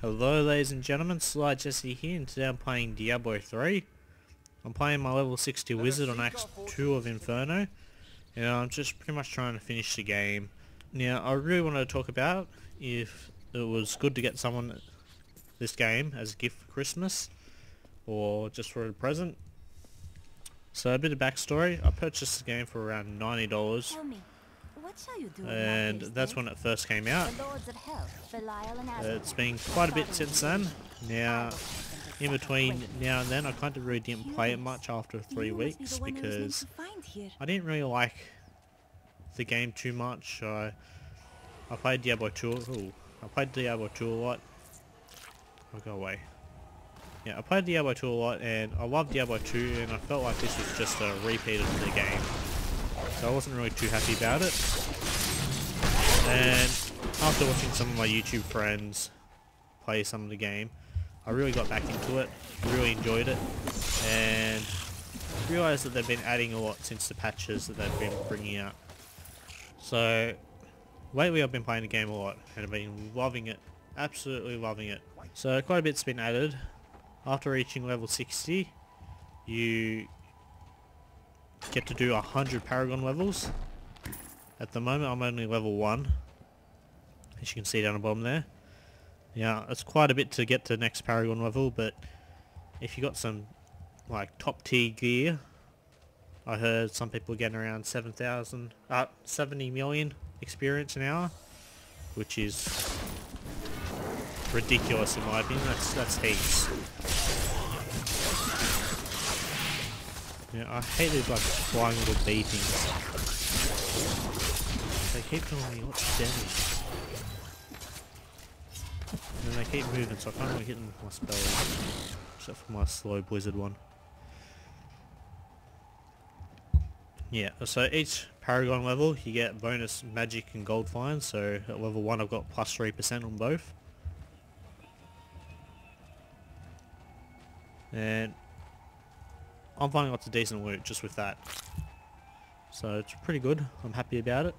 Hello ladies and gentlemen, Sly Jesse here and today I'm playing Diablo 3. I'm playing my level 60 wizard on Act 2 of Inferno and I'm just pretty much trying to finish the game. Now I really wanted to talk about if it was good to get someone this game as a gift for Christmas or just for a present. So a bit of backstory, I purchased the game for around $90 and that's when it first came out. then? The lords of hell, Belial and Azeroth. it's been quite a bit since then. Now, in between now and then, I kind of really didn't play it much after three You must be weeks the one who was meant because to find here. I didn't really like the game too much. I I played Diablo 2. Ooh, I played Diablo 2 a lot. I'll go away. Yeah, I played Diablo 2 a lot and I loved Diablo 2 and I felt like this was just a repeat of the game. So I wasn't really too happy about it. And after watching some of my YouTube friends play some of the game, I really got back into it, really enjoyed it, and realized that they've been adding a lot since the patches that they've been bringing out. So lately I've been playing the game a lot and I've been loving it, absolutely loving it. So quite a bit's been added. After reaching level 60, you get to do 100 Paragon levels. At the moment I'm only level 1, as you can see down the bottom there. Yeah, it's quite a bit to get to next Paragon level, but if you got some like top tier gear, I heard some people getting around 7,000, uh, 70 million experience an hour, which is ridiculous in my opinion. That's that's heaps. Yeah, I hate these like flying little bee things. They keep telling me what's damage. And they keep moving, so I can't really hit them with my spells. Except for my slow blizzard one. Yeah, so each Paragon level you get bonus magic and gold finds, so at level 1 I've got plus 3% on both. And I'm finding lots of decent loot just with that. So it's pretty good, I'm happy about it.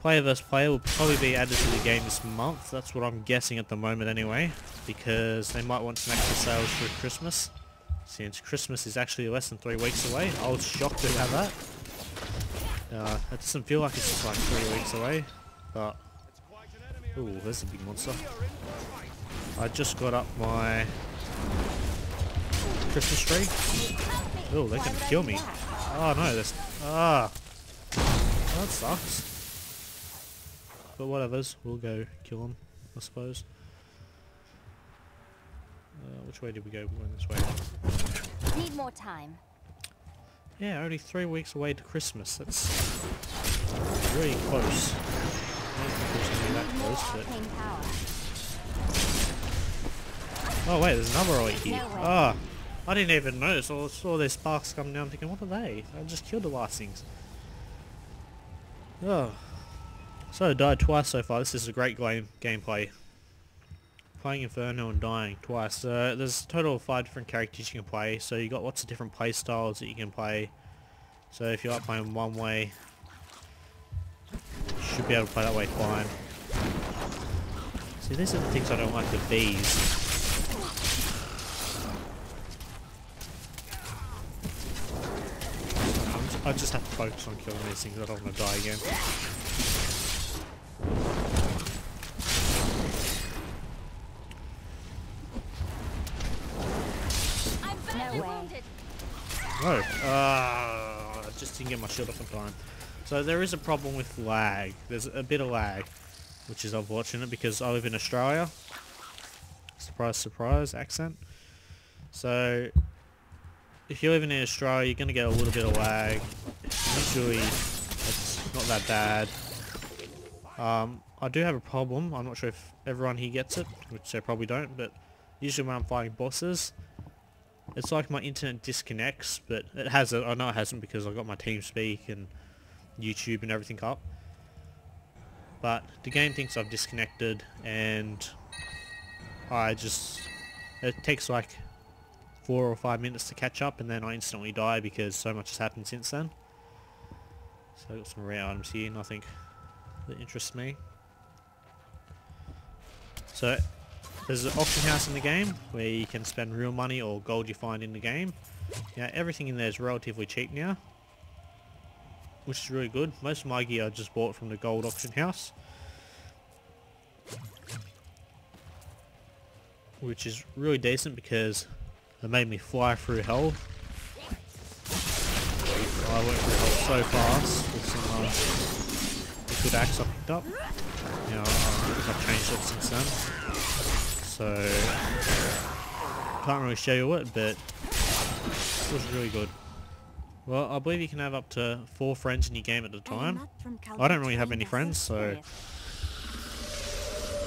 Player vs player will probably be added to the game this month, that's what I'm guessing at the moment anyway, because they might want some extra sales for Christmas, since Christmas is actually less than three weeks away. I was shocked about that. Uh, it doesn't feel like it's just like three weeks away, but... Ooh, there's a big monster. I just got up my Christmas tree. Oh, they can kill me. Oh no, this. Ah, that sucks. But whatever's, we'll go kill them, I suppose. Uh, which way did we go? We went this way. Need more time. Yeah, only three weeks away to Christmas. That's really close. I don't think it's gonna be that Need more close, but arcane power. oh wait, there's another elite here. Way. I didn't even notice. I saw their sparks come down, thinking, what are they? I just killed the last things. Oh, so died twice so far. This is a great game gameplay. Playing Inferno and dying twice. Uh, there's a total of five different characters you can play, so you got lots of different play styles that you can play. So if you like playing one way, you should be able to play that way fine. See, these are the things I don't like, the bees. I'm j- I just have to focus on killing these things, I don't want to die again. No Uh, I just didn't get my shield off in time. So there is a problem with lag. There's a bit of lag, which is unfortunate because I live in Australia. Surprise, surprise, accent. So if you're living in Australia, you're going to get a little bit of lag. Usually it's not that bad. Um, I do have a problem. I'm not sure if everyone here gets it, which they probably don't, but usually when I'm fighting bosses, it's like my internet disconnects, but it hasn't. I know it hasn't because I've got my TeamSpeak and YouTube and everything up. But the game thinks I've disconnected and I just... It takes like four or five minutes to catch up and then I instantly die because so much has happened since then. So I've got some rare items here, nothing that interests me. So There's an auction house in the game where you can spend real money or gold you find in the game. Now everything in there is relatively cheap now, which is really good. Most of my gear I just bought from the gold auction house, which is really decent because it made me fly through hell. I went through hell so fast with some uh, good axe I picked up. Now um, I've changed it since then. So can't really show you it, but it was really good. Well, I believe you can have up to four friends in your game at a time. I don't really have any friends, so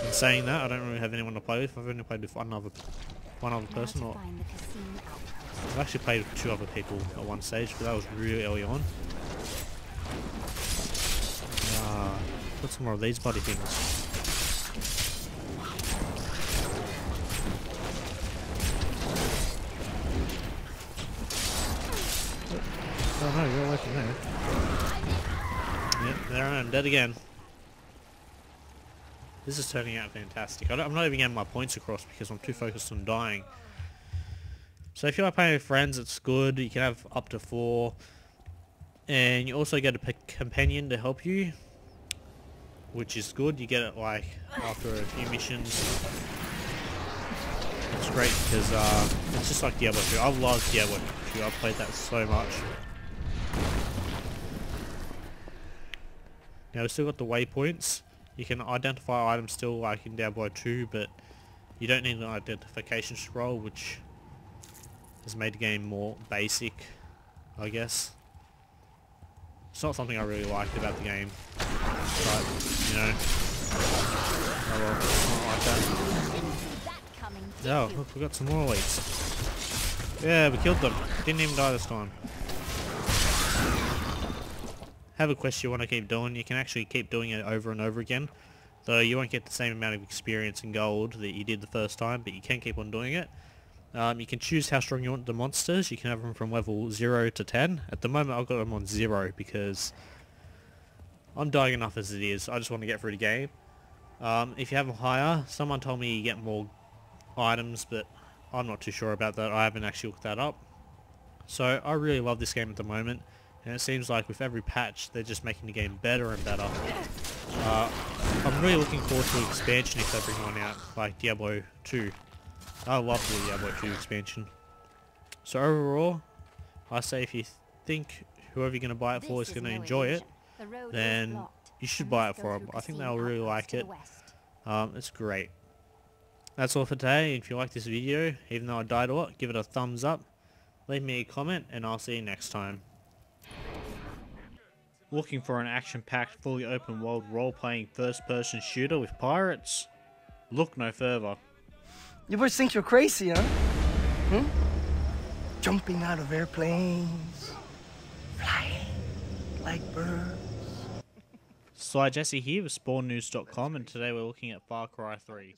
in saying that, I don't really have anyone to play with. I've only played with one other, one other person. Or I've actually played with two other people at one stage, but that was really early on. Ah, put some more of these body things. Oh no, you're away from there. Yep, there I am, dead again. This is turning out fantastic. I am not even getting my points across because I'm too focused on dying. So if you are playing with friends, it's good. You can have up to four. And you also get a companion to help you. Which is good. You get it like after a few missions. It's great because uh, it's just like Diablo 2. I've love Diablo 2. I've played that so much. Now we've still got the waypoints. You can identify items still like in Diablo 2, but you don't need an identification scroll, which has made the game more basic, I guess. It's not something I really liked about the game, but, you know, oh well, it's not like that. Oh, look, we got some more elites. Yeah, we killed them. Didn't even die this time have a quest you want to keep doing, you can actually keep doing it over and over again. Though you won't get the same amount of experience and gold that you did the first time, but you can keep on doing it. Um, you can choose how strong you want the monsters. You can have them from level 0 to 10. At the moment I've got them on 0 because I'm dying enough as it is. I just want to get through the game. Um, if you have them higher, someone told me you get more items, but I'm not too sure about that. I haven't actually looked that up. So I really love this game at the moment. And it seems like with every patch, they're just making the game better and better. Uh, I'm really looking forward to the expansion if they bring one out, like Diablo 2. I love the Diablo 2 expansion. So overall, I say if you think whoever you're going to buy it for is going to enjoy it, then you should buy it for them. I think they'll really like it. Um, it's great. That's all for today. If you like this video, even though I died a lot, give it a thumbs up. Leave me a comment, and I'll see you next time. Looking for an action-packed, fully open world role-playing first-person shooter with pirates? Look no further. You boys think you're crazy, huh? Hmm? Jumping out of airplanes, flying like birds. Sly Jesse here with SpawnNews.com and today we're looking at Far Cry 3.